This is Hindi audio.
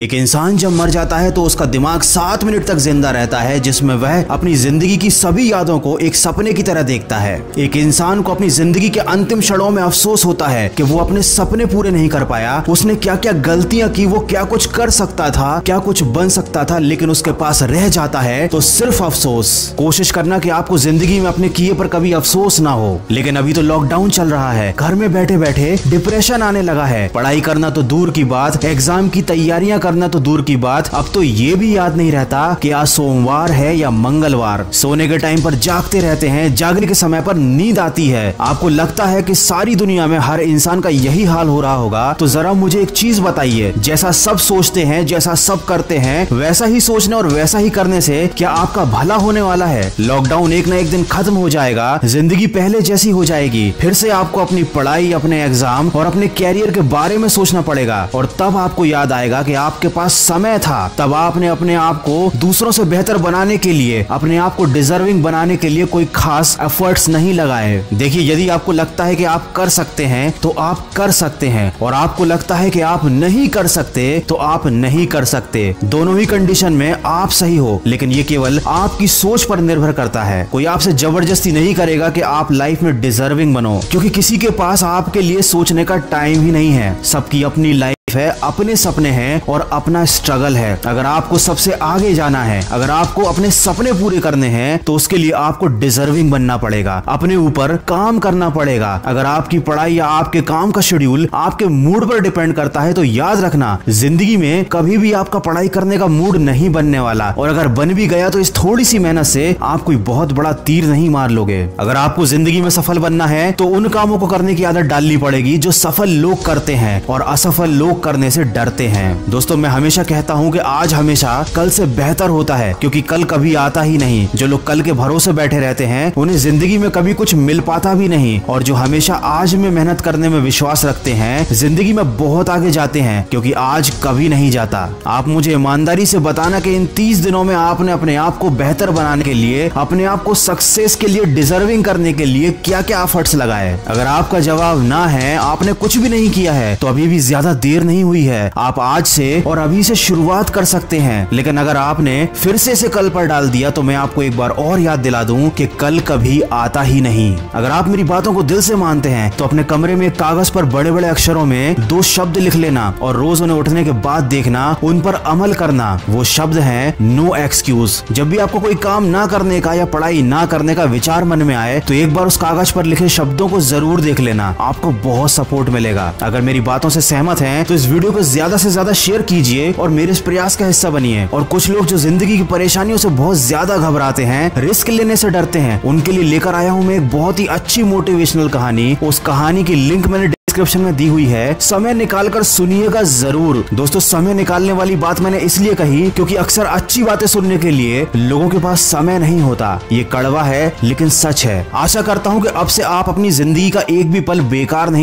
एक इंसान जब मर जाता है तो उसका दिमाग सात मिनट तक ज़िंदा रहता है, जिसमें वह अपनी ज़िंदगी की सभी यादों को एक सपने की तरह देखता है। एक इंसान को अपनी ज़िंदगी के अंतिम क्षणों में अफसोस होता है कि वो अपने सपने पूरे नहीं कर पाया। उसने क्या क्या गलतियाँ की, वो क्या कुछ कर सकता था, क्या कुछ बन सकता था, लेकिन उसके पास रह जाता है तो सिर्फ़ अफसोस। कोशिश करना की आपको ज़िंदगी में अपने किए पर कभी अफसोस ना हो। लेकिन अभी तो लॉकडाउन चल रहा है। घर में बैठे बैठे डिप्रेशन आने लगा है। पढ़ाई करना तो दूर की बात एग्ज़ाम की तैयारियाँ करना तो दूर की बात। अब तो ये भी याद नहीं रहता कि आज सोमवार है या मंगलवार। सोने के टाइम पर जागते रहते हैं, जागने के समय पर नींद आती है। आपको लगता है कि सारी दुनिया में हर इंसान का यही हाल हो रहा होगा तो जरा मुझे एक चीज़ बताइए। जैसा सब सोचते हैं, जैसा सब करते हैं, वैसा ही सोचने और वैसा ही करने से क्या आपका भला होने वाला है? लॉकडाउन एक न एक दिन खत्म हो जाएगा, ज़िंदगी पहले जैसी हो जाएगी। फिर से आपको अपनी पढ़ाई, अपने एग्ज़ाम और अपने कैरियर के बारे में सोचना पड़ेगा, और तब आपको याद आएगा कि आपके पास समय था, तब आपने अपने आप को दूसरों से बेहतर बनाने के लिए, अपने आप को डिजर्विंग बनाने के लिए कोई खास एफर्ट्स नहीं लगाए। देखिए, यदि आपको लगता है कि आप कर सकते हैं तो आप कर सकते हैं, और आपको लगता है कि आप नहीं कर सकते तो आप नहीं कर सकते। दोनों ही कंडीशन में आप सही हो, लेकिन ये केवल आपकी सोच पर निर्भर करता है। कोई आपसे ज़बरदस्ती नहीं करेगा कि आप लाइफ में डिजर्विंग बनो, क्योंकि किसी के पास आपके लिए सोचने का टाइम ही नहीं है। सबकी अपनी लाइफ है, अपने सपने हैं और अपना स्ट्रगल है। अगर आपको सबसे आगे जाना है, अगर आपको अपने सपने पूरे करने हैं तो उसके लिए आपको डिजर्विंग बनना पड़ेगा। अपने ऊपर काम करना पड़ेगा। अगर आपकी पढ़ाई या आपके काम का शेड्यूल आपके मूड पर डिपेंड करता है तो याद रखना, ज़िंदगी में कभी भी आपका पढ़ाई करने का मूड नहीं बनने वाला। और अगर बन भी गया तो इस थोड़ी सी मेहनत से आप कोई बहुत बड़ा तीर नहीं मार लोगे। अगर आपको ज़िंदगी में सफल बनना है तो उन कामों को करने की आदत डालनी पड़ेगी, जो सफल लोग करते हैं। और असफल लोग करने से डरते हैं। दोस्तों, मैं हमेशा कहता हूँ कि आज हमेशा कल से बेहतर होता है, क्योंकि कल कभी आता ही नहीं। जो लोग कल के भरोसे बैठे रहते हैं, उन्हें ज़िंदगी में कभी कुछ मिल पाता भी नहीं। और जो हमेशा आज में मेहनत करने में विश्वास रखते हैं, ज़िंदगी में बहुत आगे जाते हैं, क्योंकि आज कभी नहीं जाता। आप मुझे ईमानदारी से बताना कि इन तीस दिनों में आपने अपने आप को बेहतर बनाने के लिए, अपने आप को सक्सेस के लिए डिजर्विंग करने के लिए क्या क्या एफर्ट्स लगाए। अगर आपका जवाब ना है, आपने कुछ भी नहीं किया है तो अभी भी ज़्यादा देर नहीं हुई है। आप आज से और अभी से शुरुआत कर सकते हैं। लेकिन अगर आपने फिर से इसे कल पर डाल दिया तो मैं आपको एक बार और याद दिला दूँ कि कल कभी आता ही नहीं। अगर आप मेरी बातों को दिल से मानते हैं तो अपने कमरे में कागज़ पर बड़े बड़े अक्षरों में दो शब्द लिख लेना और रोज उन्हें उठने के बाद देखना, उन पर अमल करना। वो शब्द है नो एक्सक्यूज जब भी आपको कोई काम ना करने का या पढ़ाई ना करने का विचार मन में आए तो एक बार उस कागज़ पर लिखे शब्दों को ज़रूर देख लेना। आपको बहुत सपोर्ट मिलेगा। अगर मेरी बातों से सहमत हैं तो इस वीडियो को ज़्यादा से ज़्यादा शेयर कीजिए और मेरे इस प्रयास का हिस्सा बनिए। और कुछ लोग जो ज़िंदगी की परेशानियों से बहुत ज़्यादा घबराते हैं, रिस्क लेने से डरते हैं, उनके लिए लेकर आया हूँ मैं एक बहुत ही अच्छी मोटिवेशनल कहानी। उस कहानी की लिंक मैंने डिस्क्रिप्शन में दी हुई है। समय निकाल कर सुनिएगा ज़रूर। दोस्तों, समय निकालने वाली बात मैंने इसलिए कही क्योंकि अक्सर अच्छी बातें सुनने के लिए लोगों के पास समय नहीं होता। ये कड़वा है, लेकिन सच है। आशा करता हूँ कि अब से आप अपनी ज़िंदगी का एक भी पल बेकार नहीं